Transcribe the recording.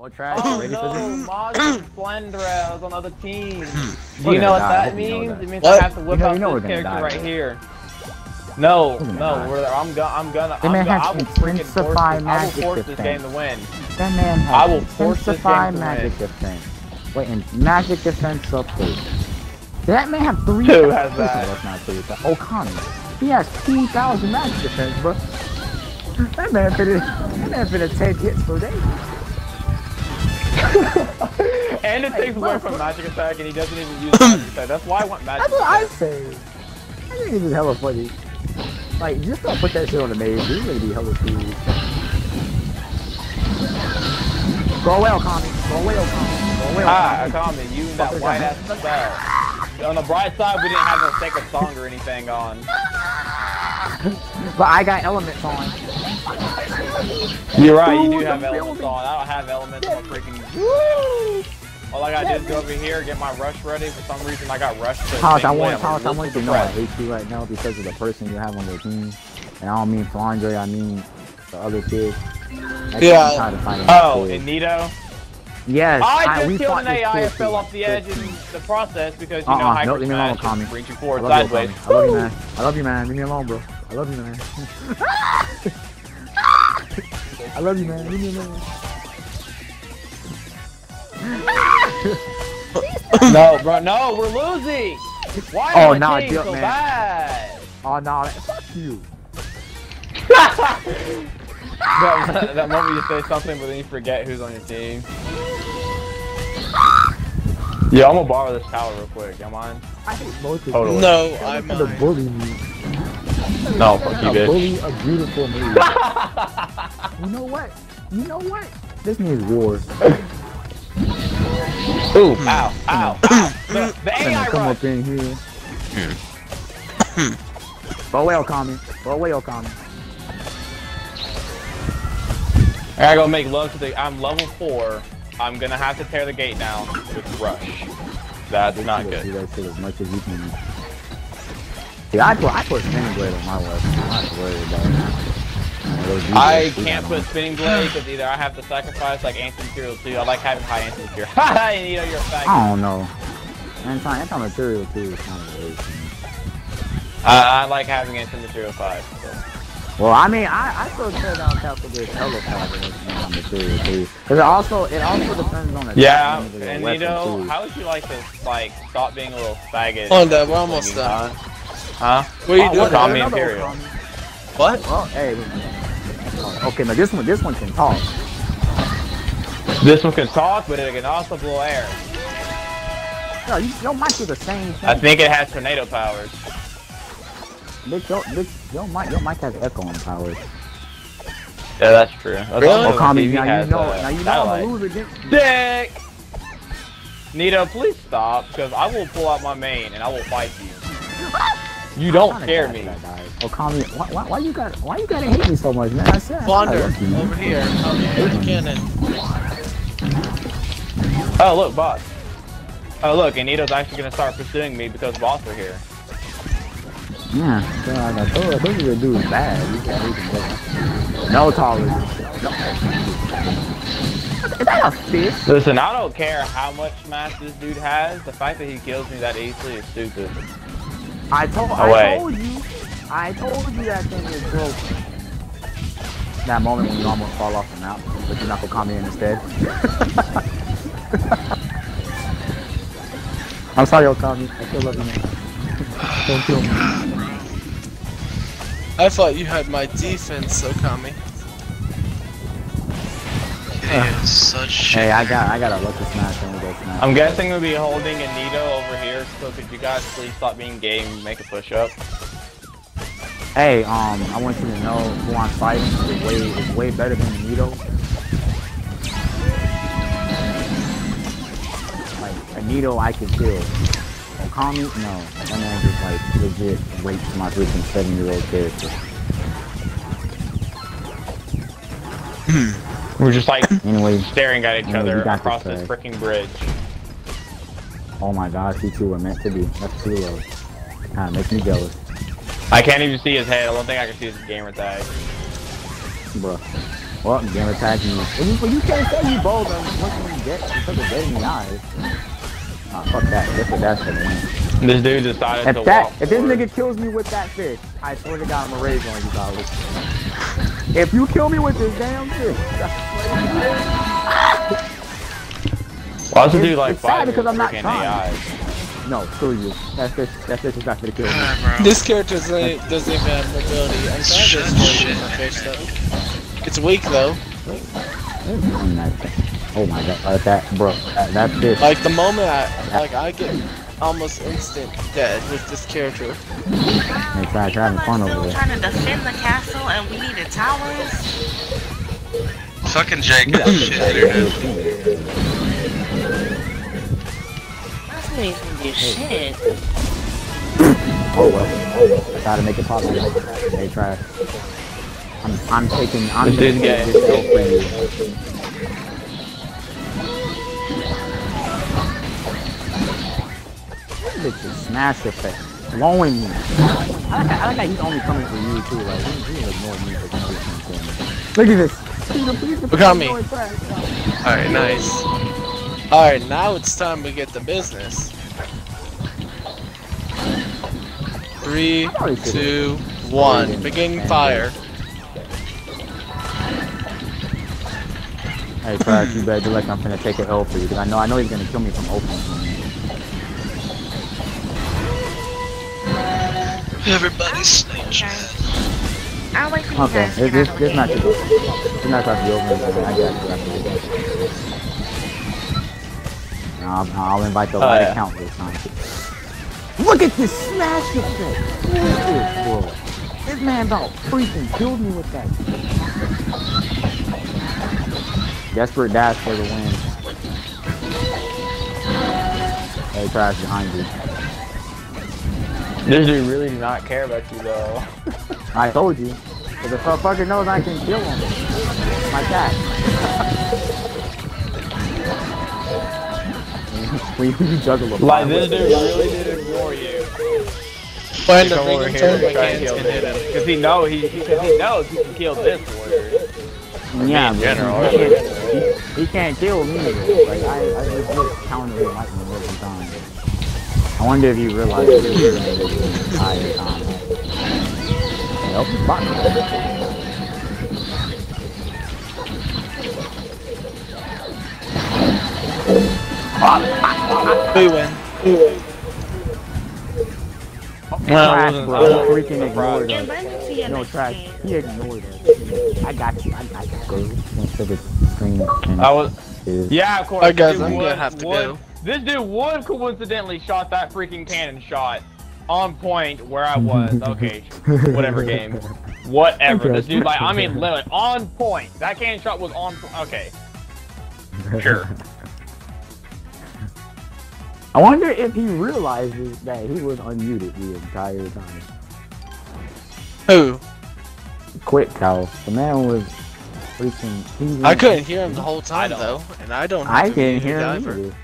Well, trash. Oh ready for no, this? Maj Splendra is on the other team. Do you know what die. That hope you know means? that. It means What? I have to whip You know- out you know this character die, right right? here. No, We're gonna no, we're, I'm gonna, I'm gonna, They I'm may gonna, have I will some freaking force this, I will magic force this game defense. to win. That man has I will force this intensify game to magic win. defense. Wait, and magic defense update. Did that man have three? Who has Oh, that? that's not three. Oh, Connie. He has 2,000 magic defense, bro. That man finna, that man finna take hits for days. And it takes away from magic attack, and he doesn't even use magic attack. That's why I want magic That's what I say. I think it's just hella funny. Like, just don't put that shit on the maze. This is gonna be hella cool. Go away, Okami. Go away, Okami. Go away, Ah, Okami. You and that Fuckers white ass spell. On the bright side, we didn't have no sacred song or anything on. But I got elements on. You're right, you do have elements on. I don't have elements. I'm a freaking. All I gotta do is go over here, get my rush ready. For some reason, I got rushed. to House, I same way. want, I'm House, I a want you to know I hate you right now because of the person you have on your team. And I don't mean Flandre, I mean the other kid. That Yeah. to find Oh, and Nito. Yes, I we just killed an AI kid and fell off the edge in the process because you uh-uh, know Uh-uh, hyper no, leave me alone, smash Tommy. is reaching I forward love you, sideways. Okami. I love you, man. I love you, man. Leave me alone, bro. I love you, man. I love you, man. Leave me alone. no, bro, no, we're losing. Why Oh, are nah, my team deal, so man. bad? Oh, no, that, fuck you. that, that moment you say something, but then you forget who's on your team. Yeah, I'm gonna borrow this tower real quick. Am I? I hate both of Totally. No, I'm trying to bully me. No, fuck you, bitch. bully a beautiful me. you know what? You know what? This needs war. Ooh, ow, ow, ow. The, the AI come rush. up in here. Hmm. Go away, Okami. Go away, Okami. I gotta go make love to the. I'm level four. I'm gonna have to tear the gate down with rush. That's not You gotta Do good. that shit as much as you can. See, I put I put spinning blade on my weapon. I'm not worried about it. I can't put spinning blade because either I have to sacrifice like ancient material too. I like having high ancient material. Haha, you know you're a faggot. I don't know. Anti anti material too is kind of waste. I, I like having ancient material five. so. Well, I mean, I, I still tear down capital with telepathy and anti material too. Because it also it also depends on the Yeah, timing of the and you know, too. how would you like to like stop being a little faggot? Hold on, Dad, we're almost Swinging, done. Huh? What are you Oh, doing? me Imperial. What? Well, hey. Okay, now this one, this one can talk. This one can talk, but it can also blow air. No, you, your mic is the same thing. I think it has tornado powers. Bitch, your, bitch, your mic, your mic has echoing powers. Yeah, that's true. That's Really? also Oh, what Kami, TV now has, you know, uh, now you know. I'm a loser Dick! Nito, please stop, because I will pull out my main and I will fight you. You don't scare me. guy. Oh, why, why, why you got, why you gotta hate me so much, man? I said, I you. over here. The cannon. Oh, look, boss. Oh, look, and Nito's actually going to start pursuing me because boss are here. Yeah, so I got I told you the dude is bad. You can't hate. No tolerance. No. Is that a fist? Listen, I don't care how much mass this dude has. The fact that he kills me that easily is stupid. I told, Away. I told you, I told you that thing is broken. That moment when you almost fall off the mountain, but you're not gonna come in instead. I'm sorry, Okami. I still love you, man. Don't kill me. I thought you had my defense, Okami. He is such. Hey, I got, I got a lucky smash and we go smash. I'm guessing we'll be holding a Nito over here, so could you guys please stop being gay and make a push up? Hey, um, I want you to know who I'm fighting is way, is way better than Nito. Like, Anito I can kill. Okami, no. That man just like legit rapes my freaking seven year old character. We're just like Anyway, staring at each Yeah, other across this, this freaking bridge. oh my gosh, you two were meant to be. That's too low. Kinda makes me jealous, I can't even see his head. I don't think I can see his gamer tag. bruh. Well, gonna attack you. Well, you, well, you can't say you bold on once you get because of in the eyes. Ah, fuck that. That's what that's for the. This dude decided to If that, walk if this nigga kills me with that fish, I swear to God, I'm gonna rage on you, Dolly. If you kill me with this damn fish, Why does the It's- dude like it's sad because I'm not trying. AIs? no, screw you. That fish, that fish is not gonna kill me. This character doesn't, doesn't even have mobility. I'm trying to Shut destroy shit, my fish though. It's weak though. Oh my god, uh, that bro, that, that fish. Like the moment I like I get almost instant dead with this character. They try, try having fun over there. trying to defend the castle and we needed towers. Fucking Jake got shit there, dude. That's not even do shit. Oh well. Oh, I gotta make it popular. They try. I'm, I'm taking. I'm This gonna dude's this L. This bitch is smash effect. Blowing me. I like, I like how he's only coming for you too. Like he, he ignored me for some reason. Look at this. Please, please, Look at me. please, please. Alright, nice. Alright, now it's time to get the business. Three, two, one. Begin fire. Hey, Trash, you better do like I'm gonna take an L for you, because I know I know he's gonna kill me from opening. Everybody ah, snitch. I'll wait for you Okay, guys to this, this, out this not game. too This not about to be over. I got you. I got you. I'll, I'll invite the Oh, right yeah. account this time. Look at this smash effect! Who is this, bro? This man about freaking killed me with that. Desperate dash for the win. Hey, Trash behind you. This dude really did not care about you though. I told you. Because the motherfucker knows I can kill him. My cat. when you juggle a Like this dude really did ignore you. When the Come over here and try and kill can him. Because he know he because he knows he can kill this warrior. Yeah, in general. He can't, he, he can't kill me. Like I, I just get counter lightning every time. I wonder if he realizes he's doing this the entire time. Nope, he's bottom. We win. Trash, wasn't- bro. I wasn't Freaking surprised. ignored us. let me see your No, next trash. He ignored us. I got you. I got you, bro. Instead of screen. I was yeah, of course. I guess I'm gonna have to would- go. This dude would coincidentally shot that freaking cannon shot on point where I was. Okay, whatever game, whatever. This dude, like, I mean, literally on point. That cannon shot was on. po- Okay, sure. I wonder if he realizes that he was unmuted the entire time. Who? Quick, Cal. The man was freaking. He was, I couldn't hear him the whole time though, and I don't. I I a couldn't hear him either. either.